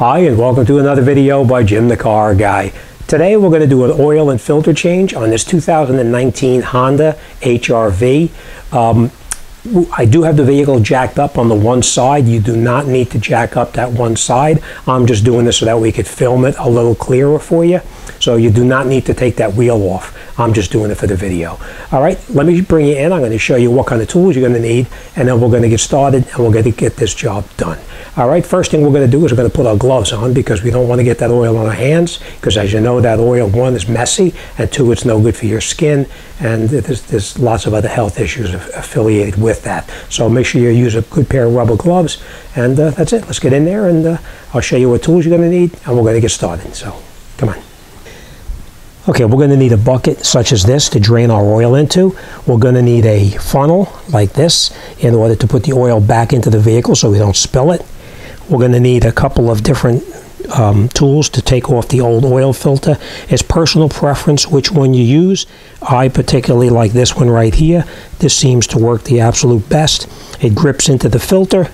Hi, and welcome to another video by Jim the Car Guy. Today we're going to do an oil and filter change on this 2019 Honda HRV. Um, I do have the vehicle jacked up on the one side. You do not need to jack up that one side. I'm just doing this so that we could film it a little clearer for you. So you do not need to take that wheel off. I'm just doing it for the video. All right, let me bring you in. I'm going to show you what kind of tools you're going to need, and then we're going to get started, and we're going to get this job done. All right, first thing we're going to do is we're going to put our gloves on because we don't want to get that oil on our hands because as you know, that oil, one, is messy, and two, it's no good for your skin, and there's, there's lots of other health issues affiliated with that. So make sure you use a good pair of rubber gloves, and uh, that's it. Let's get in there, and uh, I'll show you what tools you're going to need, and we're going to get started. So. Okay, we're going to need a bucket such as this to drain our oil into. We're going to need a funnel like this in order to put the oil back into the vehicle so we don't spill it. We're going to need a couple of different um, tools to take off the old oil filter. It's personal preference which one you use. I particularly like this one right here. This seems to work the absolute best. It grips into the filter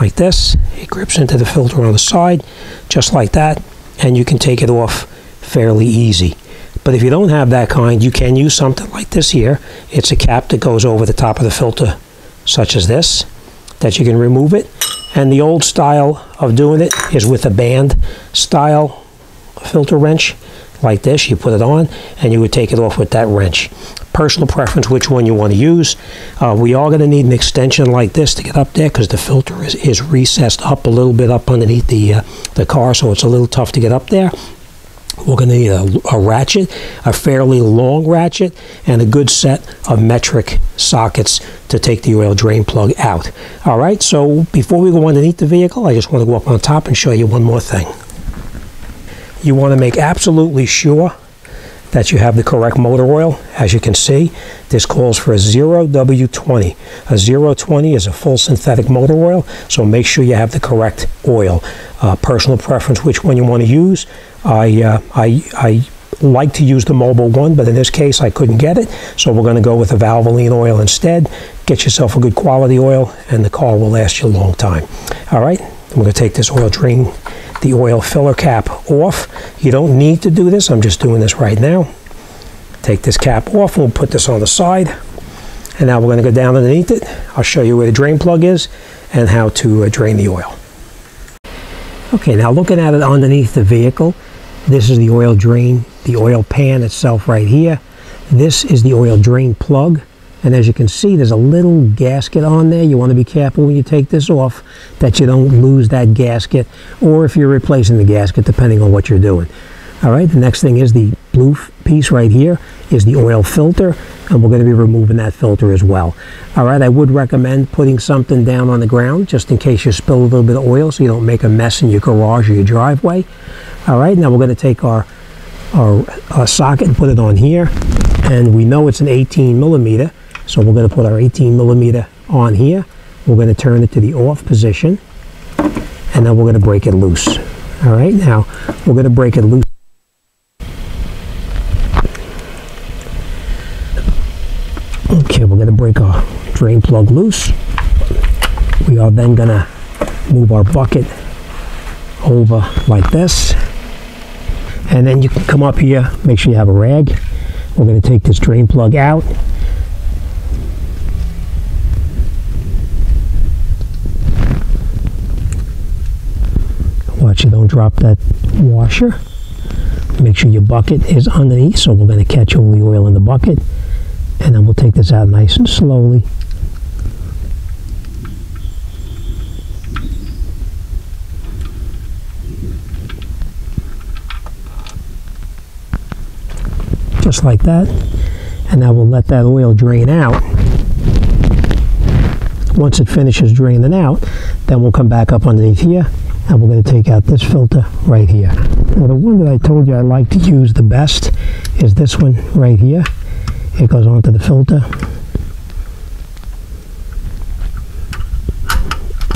like this. It grips into the filter on the side just like that and you can take it off fairly easy. But if you don't have that kind, you can use something like this here. It's a cap that goes over the top of the filter such as this that you can remove it and the old style of doing it is with a band style filter wrench like this. You put it on and you would take it off with that wrench. Personal preference which one you want to use. Uh, we are going to need an extension like this to get up there because the filter is, is recessed up a little bit up underneath the, uh, the car so it's a little tough to get up there. We're going to need a, a, ratchet, a fairly long ratchet, and a good set of metric sockets to take the oil drain plug out. All right, so before we go underneath the vehicle, I just want to go up on top and show you one more thing. You want to make absolutely sure that you have the correct motor oil. As you can see, this calls for a 0W20. A 020 is a full synthetic motor oil, so make sure you have the correct oil. Uh, personal preference, which one you want to use. I, uh, I, I like to use the Mobil one, but in this case I couldn't get it, so we're going to go with the Valvoline oil instead. Get yourself a good quality oil, and the car will last you a long time. All right, I'm going to take this oil drain, the oil filler cap off. You don't need to do this. I'm just doing this right now. Take this cap off. We'll put this on the side. And now we're going to go down underneath it. I'll show you where the drain plug is and how to uh, drain the oil. Okay, now looking at it underneath the vehicle, this is the oil drain, the oil pan itself right here. This is the oil drain plug. And as you can see, there's a little gasket on there. You want to be careful when you take this off that you don't lose that gasket or if you're replacing the gasket, depending on what you're doing. All right, the next thing is the blue piece right here is the oil filter, and we're going to be removing that filter as well. All right, I would recommend putting something down on the ground just in case you spill a little bit of oil so you don't make a mess in your garage or your driveway. All right, now we're going to take our, our, our socket and put it on here, and we know it's an 18 millimeter, so we're going to put our 18 millimeter on here. We're going to turn it to the off position, and then we're going to break it loose. All right, now we're going to break it loose Okay, we're going to break our drain plug loose. We are then going to move our bucket over like this. And then you can come up here, make sure you have a rag. We're going to take this drain plug out. Don't drop that washer. Make sure your bucket is underneath, so we're going to catch all the oil in the bucket and then we'll take this out nice and slowly just like that and now we'll let that oil drain out once it finishes draining out then we'll come back up underneath here and we're going to take out this filter right here. Now the one that I told you I like to use the best is this one right here. It goes onto the filter.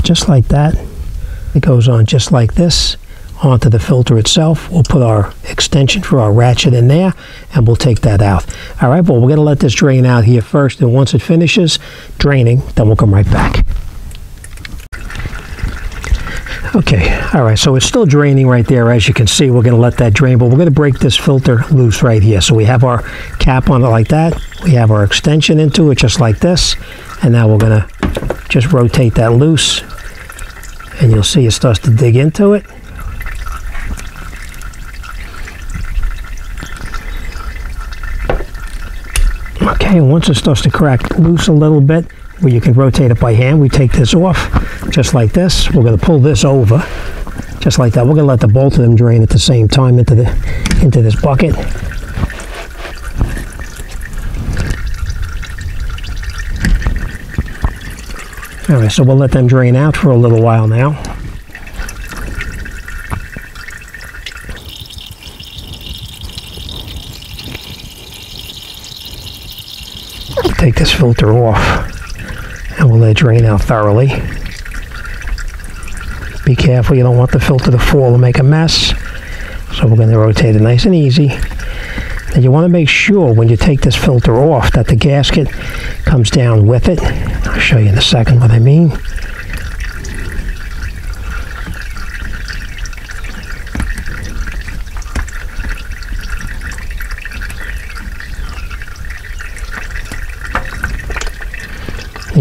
Just like that. It goes on just like this onto the filter itself. We'll put our extension for our ratchet in there and we'll take that out. All right well we're going to let this drain out here first and once it finishes draining then we'll come right back Okay, all right, so it's still draining right there. As you can see, we're going to let that drain, but we're going to break this filter loose right here. So we have our cap on it like that. We have our extension into it just like this. And now we're going to just rotate that loose. And you'll see it starts to dig into it. Okay, once it starts to crack loose a little bit, where you can rotate it by hand, we take this off, just like this. We're going to pull this over, just like that. We're going to let the both of them drain at the same time into the into this bucket. All right, so we'll let them drain out for a little while now. Take this filter off it drain out thoroughly. Be careful, you don't want the filter to fall and make a mess. So we're going to rotate it nice and easy. And you want to make sure when you take this filter off that the gasket comes down with it. I'll show you in a second what I mean.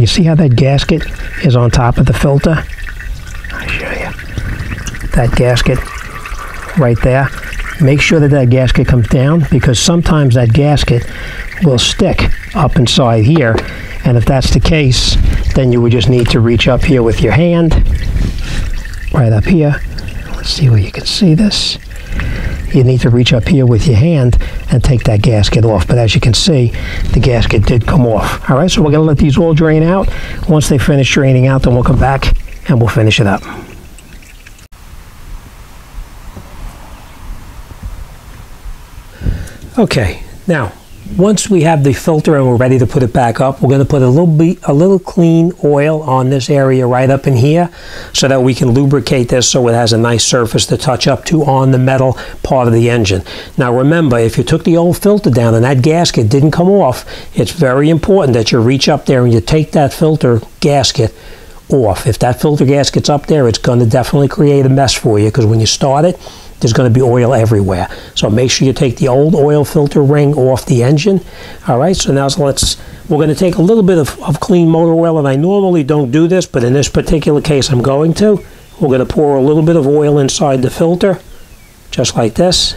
You see how that gasket is on top of the filter? I'll show you. That gasket right there. Make sure that that gasket comes down because sometimes that gasket will stick up inside here. And if that's the case, then you would just need to reach up here with your hand, right up here. Let's see where you can see this you need to reach up here with your hand and take that gasket off. But as you can see, the gasket did come off. All right, so we're going to let these all drain out. Once they finish draining out, then we'll come back and we'll finish it up. Okay, now once we have the filter and we're ready to put it back up, we're going to put a little bit, a little clean oil on this area right up in here so that we can lubricate this so it has a nice surface to touch up to on the metal part of the engine. Now remember, if you took the old filter down and that gasket didn't come off, it's very important that you reach up there and you take that filter gasket off. If that filter gasket's up there, it's going to definitely create a mess for you because when you start it, there's going to be oil everywhere. So make sure you take the old oil filter ring off the engine. All right, so now let's, we're going to take a little bit of, of clean motor oil, and I normally don't do this, but in this particular case I'm going to. We're going to pour a little bit of oil inside the filter, just like this.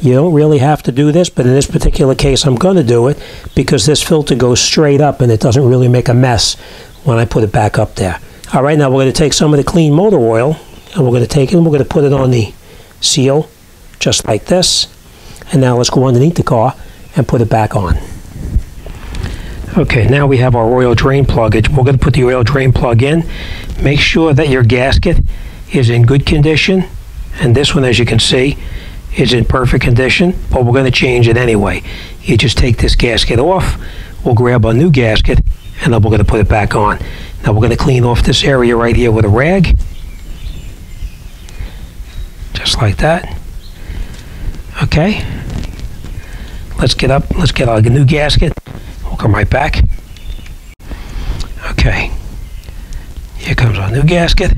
You don't really have to do this, but in this particular case I'm going to do it because this filter goes straight up and it doesn't really make a mess when I put it back up there. All right, now we're going to take some of the clean motor oil and we're going to take it and we're going to put it on the seal just like this. And now let's go underneath the car and put it back on. Okay, now we have our oil drain plug. We're going to put the oil drain plug in. Make sure that your gasket is in good condition. And this one, as you can see, is in perfect condition, but we're going to change it anyway. You just take this gasket off, we'll grab a new gasket, and then we're going to put it back on. Now we're going to clean off this area right here with a rag. Just like that. Okay. Let's get up. Let's get a new gasket. We'll come right back. Okay. Here comes our new gasket.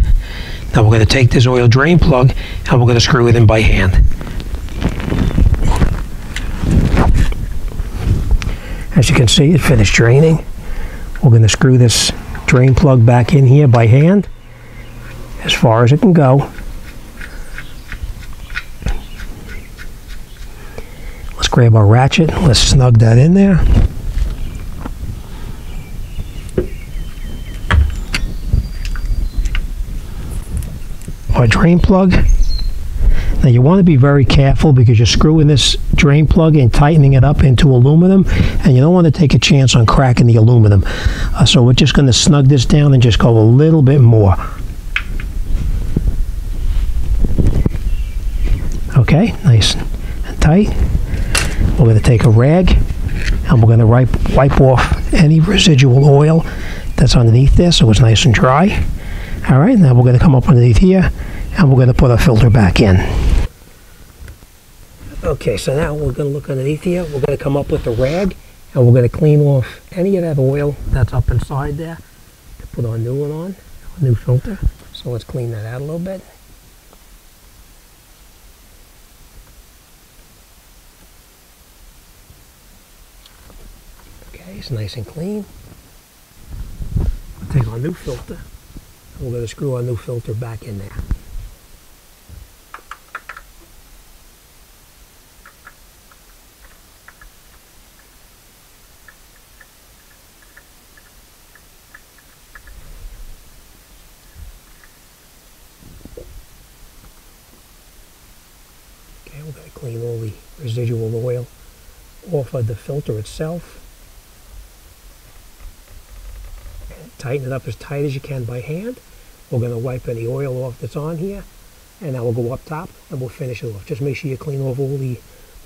Now we're going to take this oil drain plug and we're going to screw it in by hand. As you can see, it finished draining. We're going to screw this drain plug back in here by hand as far as it can go. Let's grab our ratchet. Let's snug that in there. Our drain plug now you want to be very careful because you're screwing this drain plug and tightening it up into aluminum and you don't want to take a chance on cracking the aluminum. Uh, so we're just going to snug this down and just go a little bit more. Okay, nice and tight. We're going to take a rag and we're going to wipe, wipe off any residual oil that's underneath there so it's nice and dry. All right, now we're going to come up underneath here and we're going to put our filter back in. Okay, so now we're going to look underneath here. We're going to come up with a rag and we're going to clean off any of that oil that's up inside there to put our new one on, our new filter. So let's clean that out a little bit. Okay, it's nice and clean. We'll take our new filter. and We're going to screw our new filter back in there. We're going to clean all the residual oil off of the filter itself. Tighten it up as tight as you can by hand. We're going to wipe any oil off that's on here. And now we'll go up top and we'll finish it off. Just make sure you clean off all the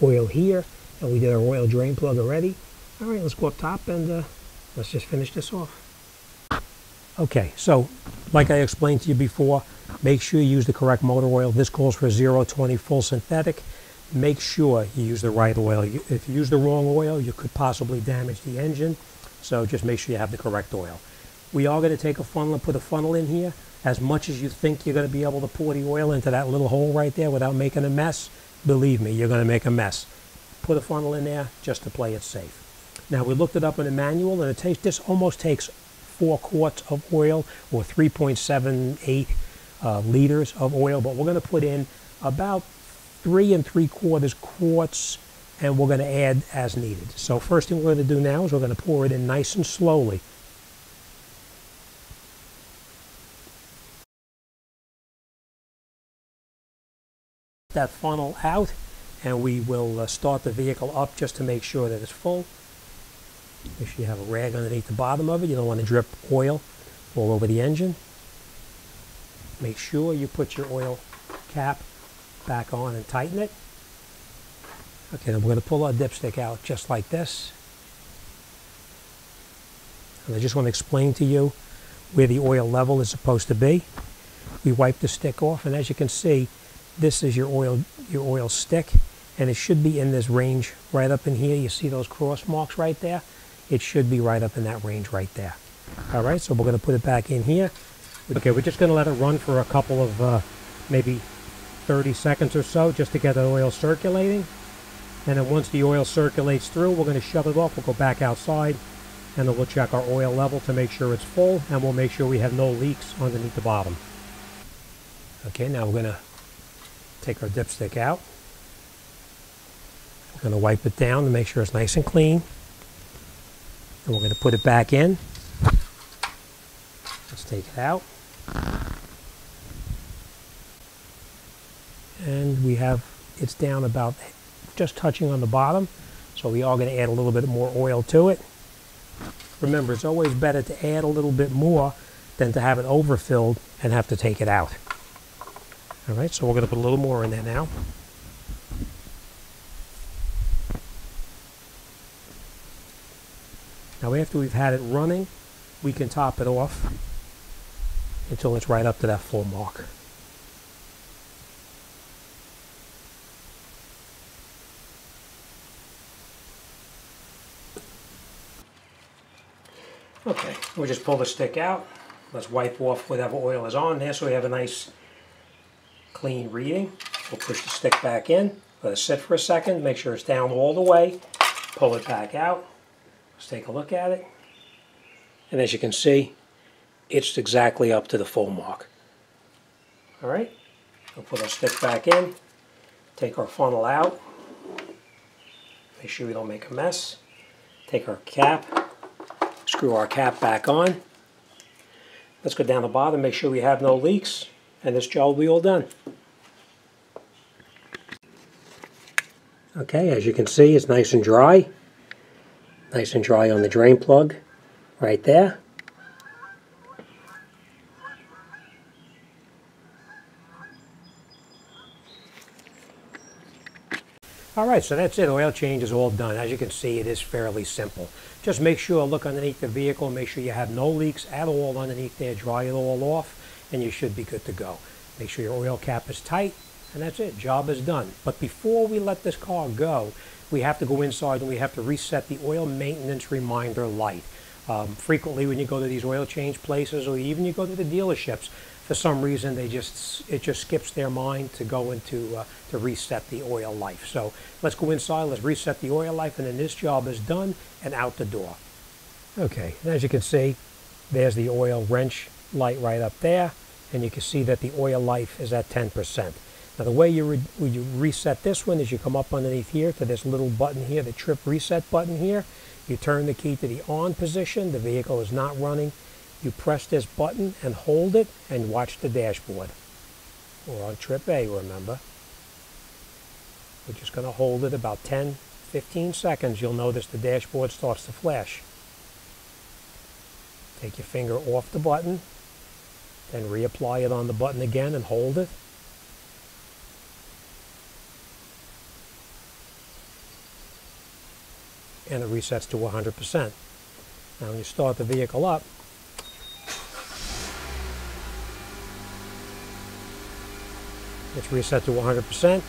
oil here. And we did our oil drain plug already. All right, let's go up top and uh, let's just finish this off. Okay, so like I explained to you before, make sure you use the correct motor oil. This calls for 020 full synthetic. Make sure you use the right oil. If you use the wrong oil, you could possibly damage the engine. So just make sure you have the correct oil. We are going to take a funnel and put a funnel in here. As much as you think you're going to be able to pour the oil into that little hole right there without making a mess, believe me, you're going to make a mess. Put a funnel in there just to play it safe. Now we looked it up in the manual and it takes this almost takes four quarts of oil or 3.78 uh, liters of oil, but we're going to put in about three and three quarters quarts and we're going to add as needed. So first thing we're going to do now is we're going to pour it in nice and slowly. That funnel out and we will uh, start the vehicle up just to make sure that it's full. Make sure you have a rag underneath the bottom of it. You don't want to drip oil all over the engine. Make sure you put your oil cap back on and tighten it. Okay, then we're going to pull our dipstick out just like this. And I just want to explain to you where the oil level is supposed to be. We wipe the stick off, and as you can see, this is your oil, your oil stick, and it should be in this range right up in here. You see those cross marks right there? It should be right up in that range right there. All right, so we're going to put it back in here. Okay, we're just going to let it run for a couple of uh, maybe 30 seconds or so just to get the oil circulating. And then once the oil circulates through, we're going to shut it off. We'll go back outside and then we'll check our oil level to make sure it's full and we'll make sure we have no leaks underneath the bottom. Okay, now we're going to take our dipstick out. We're going to wipe it down to make sure it's nice and clean. And we're going to put it back in. Let's take it out. And we have, it's down about just touching on the bottom. So we are going to add a little bit more oil to it. Remember, it's always better to add a little bit more than to have it overfilled and have to take it out. All right, so we're going to put a little more in there now. Now after we've had it running, we can top it off until it's right up to that full mark. Okay, we'll just pull the stick out. Let's wipe off whatever oil is on there so we have a nice clean reading. We'll push the stick back in, let it sit for a second, make sure it's down all the way, pull it back out. Let's take a look at it. And as you can see, it's exactly up to the full mark. All right, we'll put our stick back in, take our funnel out, make sure we don't make a mess, take our cap, screw our cap back on. Let's go down the bottom, make sure we have no leaks, and this job will be all done. Okay, as you can see, it's nice and dry. Nice and dry on the drain plug right there. All right, so that's it. Oil change is all done. As you can see, it is fairly simple. Just make sure, look underneath the vehicle, make sure you have no leaks at all underneath there. Dry it all off, and you should be good to go. Make sure your oil cap is tight, and that's it. Job is done. But before we let this car go, we have to go inside and we have to reset the oil maintenance reminder light. Um, frequently, when you go to these oil change places, or even you go to the dealerships, for some reason they just it just skips their mind to go into uh, to reset the oil life. So let's go inside. Let's reset the oil life, and then this job is done and out the door. Okay, and as you can see, there's the oil wrench light right up there, and you can see that the oil life is at 10%. Now the way you, re you reset this one is you come up underneath here to this little button here, the trip reset button here. You turn the key to the on position, the vehicle is not running. You press this button and hold it and watch the dashboard. We're on trip A, remember. We're just going to hold it about 10, 15 seconds. You'll notice the dashboard starts to flash. Take your finger off the button, then reapply it on the button again and hold it. And it resets to 100%. Now when you start the vehicle up, it's reset to 100%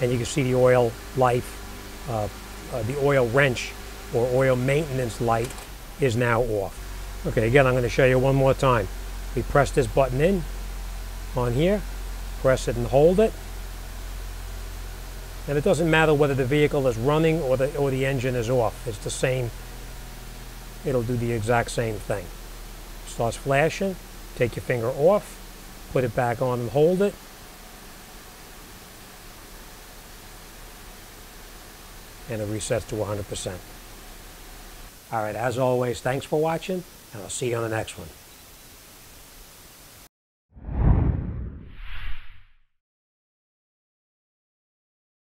and you can see the oil life, uh, uh, the oil wrench or oil maintenance light is now off. Okay, again, I'm going to show you one more time. We press this button in on here, press it and hold it. And it doesn't matter whether the vehicle is running or the, or the engine is off. It's the same, it'll do the exact same thing. Starts flashing, take your finger off, put it back on and hold it. And it resets to 100%. All right, as always, thanks for watching, and I'll see you on the next one.